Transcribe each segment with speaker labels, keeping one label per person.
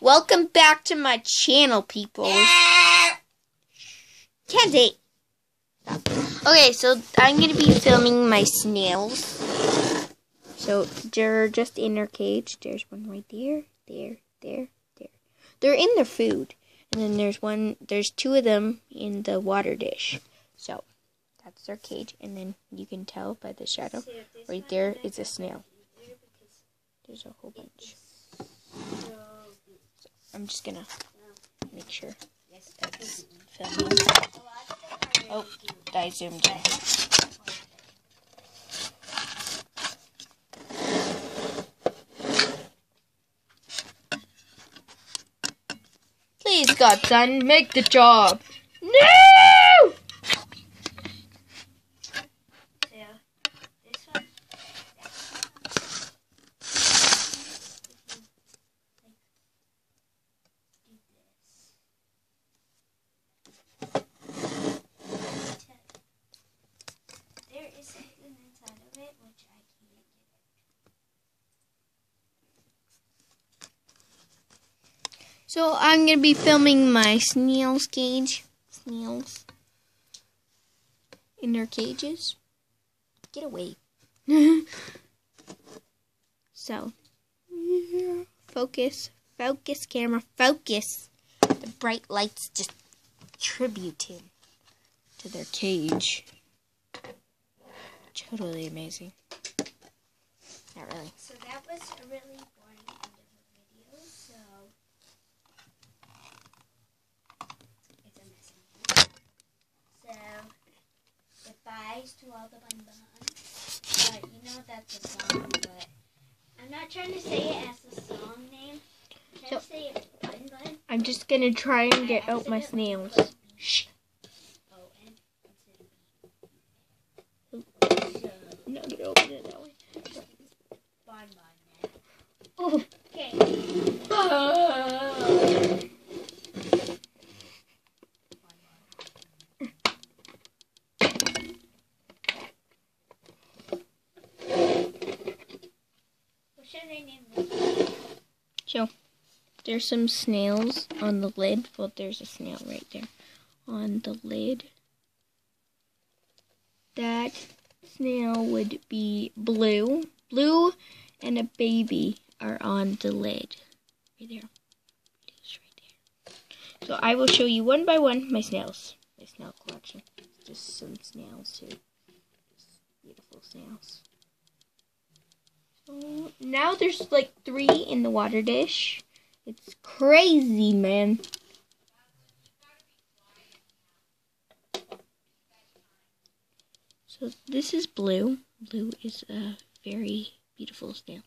Speaker 1: Welcome back to my channel, people. Kenzie. Okay, so I'm gonna be filming my snails. So they're just in their cage. There's one right there, there, there, there. They're in their food, and then there's one. There's two of them in the water dish. So that's their cage, and then you can tell by the shadow right there is a snail. There's a whole bunch. I'm just gonna make sure that's filming. Oh, I zoomed in. Please, godson, make the job. No!
Speaker 2: There is something inside of it which I can't get
Speaker 1: So I'm gonna be filming my snails cage. Snails. In their cages. Get away. so focus. Focus camera. Focus. The bright lights just tributing to their cage. Totally amazing. Not really.
Speaker 2: So that was a really boring end of the video, so it's a mess. So goodbyes to all the bun buns. But you know that's a song, but I'm not trying to say it as the song name. I'm trying
Speaker 1: So-
Speaker 2: to say it bun bun.
Speaker 1: I'm just gonna try and get out my snails. Shh.
Speaker 2: Oh, and instead of B. So
Speaker 1: No, get open it that way.
Speaker 2: bun bun.
Speaker 1: Oh.
Speaker 2: Okay. What should I name this?
Speaker 1: So, there's some snails on the lid. Well, there's a snail right there on the lid. That snail would be blue. Blue and a baby are on the lid. Right there. Right there. So I will show you one by one my snails. My snail collection. Just some snails too. Just beautiful snails. So now there's like three in the water dish. It's crazy, man. So this is blue. Blue is a very beautiful snail.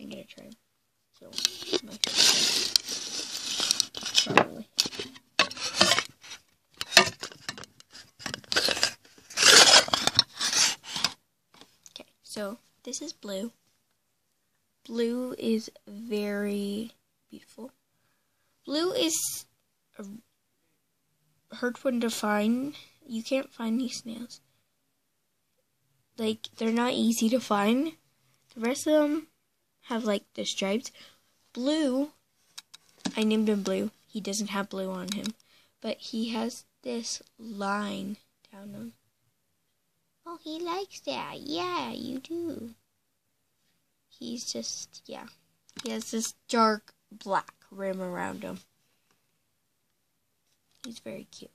Speaker 1: I'm gonna try. So my properly. Okay, so this is blue. Blue is very beautiful. Blue is a hard one to find. You can't find these snails. Like, they're not easy to find. The rest of them have, like, the stripes. Blue, I named him Blue. He doesn't have blue on him. But he has this line down him. Oh, he likes that. Yeah, you do he's just yeah he has this dark black rim around him. He's very cute.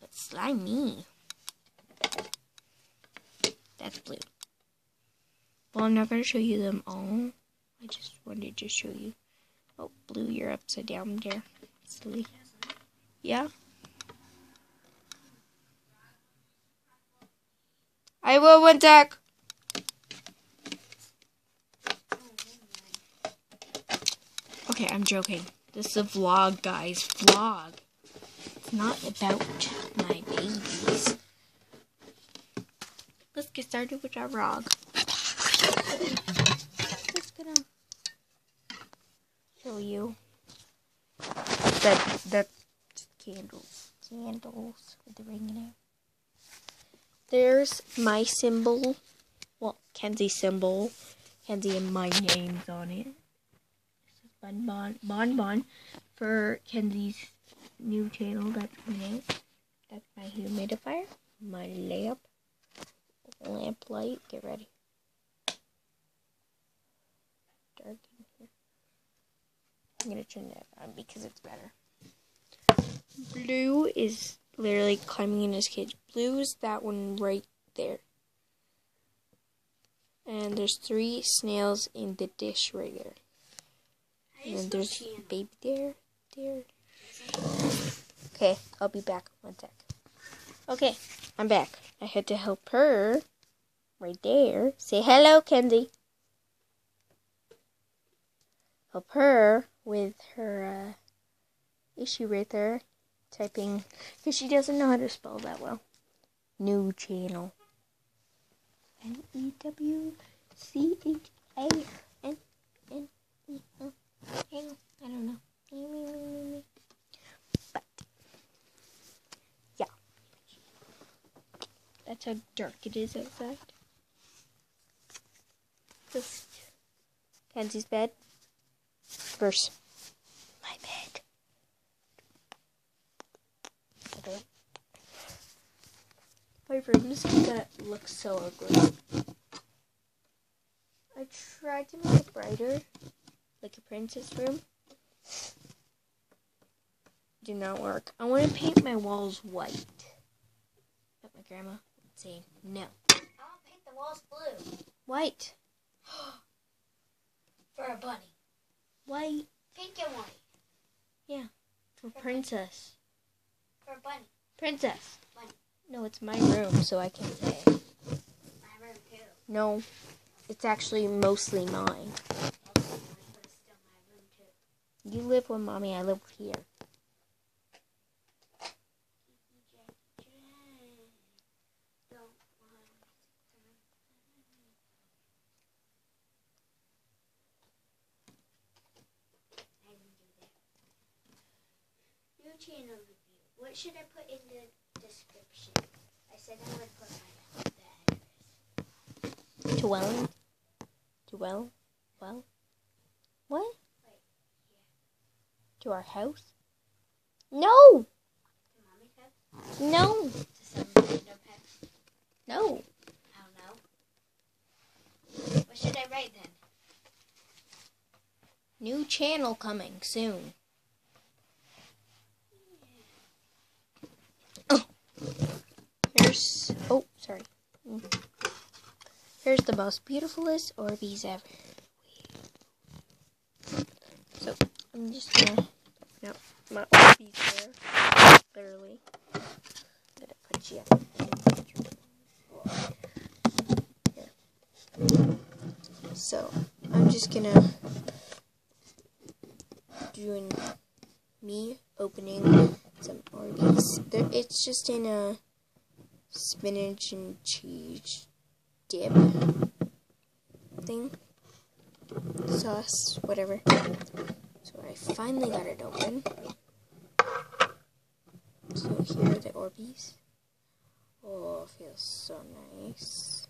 Speaker 1: But slimy. That's blue. Well i'm not going to show you them all. I just wanted to show you. Oh blue you're upside down there. Silly. Yeah. I will one sec Okay, I'm joking. This is a vlog, guys. Vlog. It's not about my babies. Let's get started with our vlog. Just gonna show you that that's candles. Candles with the ring in it. There's my symbol. Well, Kenzie symbol. Kenzie and my name's on it. Bon Bon Bon Bon for Kenzie's new channel that's coming out. That's my humidifier, my lamp, lamp light. Get ready. Dark in here. I'm gonna turn that on because it's better. Blue is literally climbing in his cage. Blue is that one right there. And there's three snails in the dish right there. And there's baby there, there. Okay, I'll be back one sec. Okay, I'm back. I had to help her right there. Say hello, Kenzie. Help her with her uh, issue right there. Typing, because she doesn't know how to spell that well. New channel. N E W C H A N N E L. I don't know. Me, me, me, me, me. But, yeah. That's how dark it is outside. Just Kenzie's bed versus my bed. My room's gonna look so ugly. I tried to make it brighter, like a princess room. Did not work. I want to paint my walls white. But my grandma would say no.
Speaker 2: I want to paint the walls blue
Speaker 1: White.
Speaker 2: for a bunny.
Speaker 1: White.
Speaker 2: Pink and white Yeah.
Speaker 1: For princess.
Speaker 2: for a bunny.
Speaker 1: Princess.
Speaker 2: Bunny.
Speaker 1: No, it's my room, so I can say.
Speaker 2: My room too.
Speaker 1: No, it's actually mostly mine.
Speaker 2: Also mine, but it's still my room too.
Speaker 1: You live with mommy, I live here.
Speaker 2: Channel review. What should I put in the description? I said I would put my address.
Speaker 1: To well? To well? Well? What? To our house? No!
Speaker 2: House?
Speaker 1: No!
Speaker 2: To some random pet?
Speaker 1: No!
Speaker 2: I don't know. What should I write then?
Speaker 1: New channel coming soon. Oh. Here's. Oh, sorry. Here's the most beautifulest Orbeez ever. So, I'm just gonna my Orbeez there. Gonna put you. So, I'm just gonna doing me opening some Orbeez. It's just in a spinach and cheese dip thing, sauce, whatever. So I finally got it open. So here are the Orbeez. Oh, feels so nice.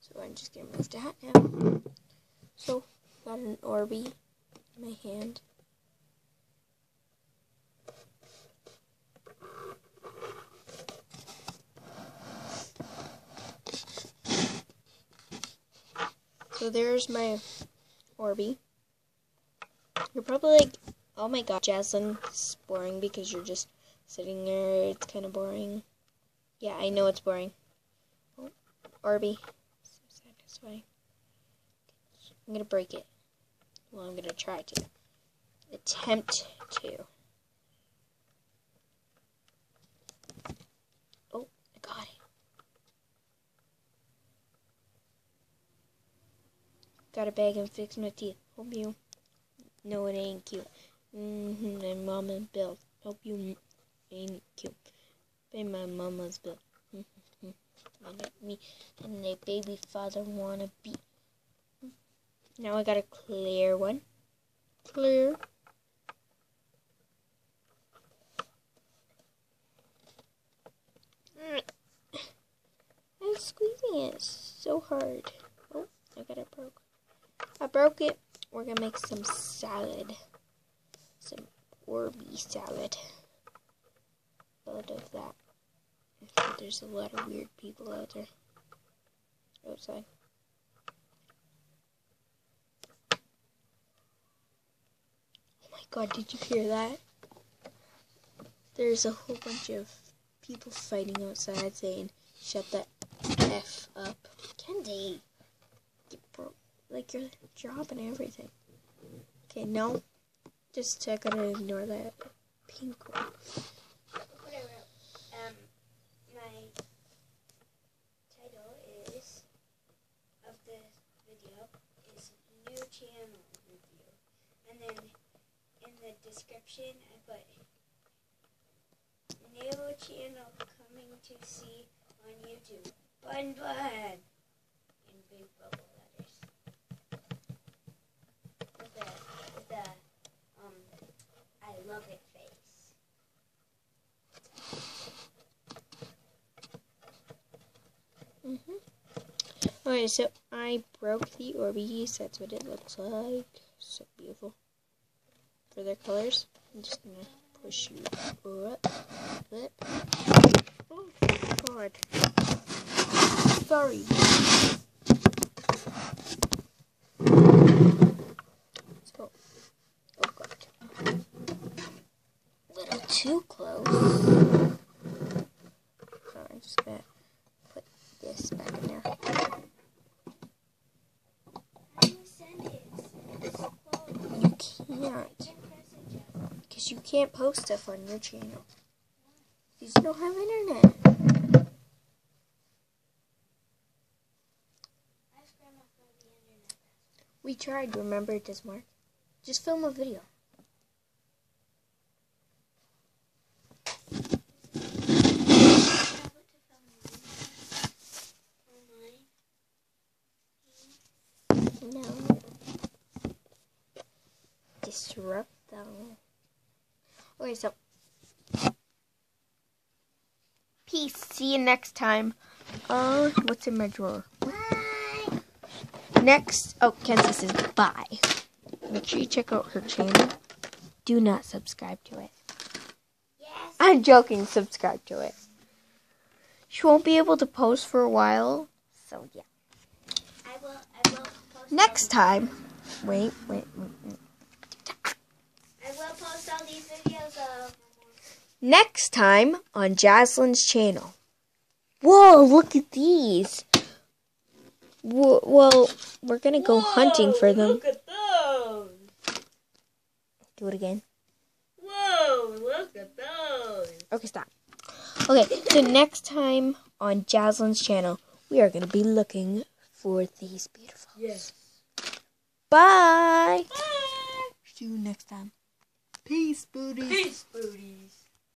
Speaker 1: So I'm just gonna move that now. So got an Orby in my hand. So there's my Orby. You're probably like, oh my god, Jaslynn, it's boring because you're just sitting there. It's kind of boring. Yeah, I know it's boring. Oh, Orby. So satisfying. I'm gonna break it. Well, I'm gonna try to. Attempt to. Oh, I got it. Got a bag and fixed my teeth. Hope you know it ain't cute. Mm-hmm, and mama's bill. Hope you ain't cute. Pay my mama's bill. Mm-hmm. Me and the baby father wanna be. Now I got a clear one. Clear. I'm squeezing it. So hard. Oh, I got it broke. I broke it. We're gonna make some salad. Some Orby salad. Out of that. There's a lot of weird people out there. Outside. Oh my god, did you hear that? There's a whole bunch of people fighting outside saying, shut the F up. Broke, like your job and everything. Okay, no. Just I gotta ignore that pink one.
Speaker 2: Um, my title is of the video is new channel review, and then in the description I put new channel coming to see on YouTube. Bun bun in big bubble letters. With the with the um It face.
Speaker 1: Mm-hmm. Okay, so I broke the Orbeez. That's what it looks like. So beautiful. For their colors, I'm just gonna push you up. Oh, God. Sorry. So, oh, God. little too close. So I'm just gonna put this back in there.
Speaker 2: You
Speaker 1: can't. Because you can't post stuff on your channel. Because you don't have internet. We tried, remember it doesn't work. Just film a video.
Speaker 2: Tablet to film online.
Speaker 1: No. Disrupt them. Okay, so. Peace. See you next time. Uh, what's in my drawer?
Speaker 2: Bye.
Speaker 1: Next. Oh, Kenzie says bye. Make sure you check out her channel. Do not subscribe to it.
Speaker 2: Yes.
Speaker 1: I'm joking. Subscribe to it. She won't be able to post for a while. So, yeah.
Speaker 2: I will. I will post.
Speaker 1: Next time. Wait, wait, wait. wait.
Speaker 2: these- I will post all these videos of.
Speaker 1: Next time on Jaslynn's channel. Whoa, look at these. Whoa, well, we're gonna go hunting for them.
Speaker 2: Look at those.
Speaker 1: Do it again.
Speaker 2: Whoa! Look at those.
Speaker 1: Okay, stop. Okay, so next time on Jaslynn's channel, we are gonna be looking for these beautiful.
Speaker 2: Yes.
Speaker 1: Bye.
Speaker 2: Bye.
Speaker 1: See you next time. Peace, booty.
Speaker 2: Peace, booties.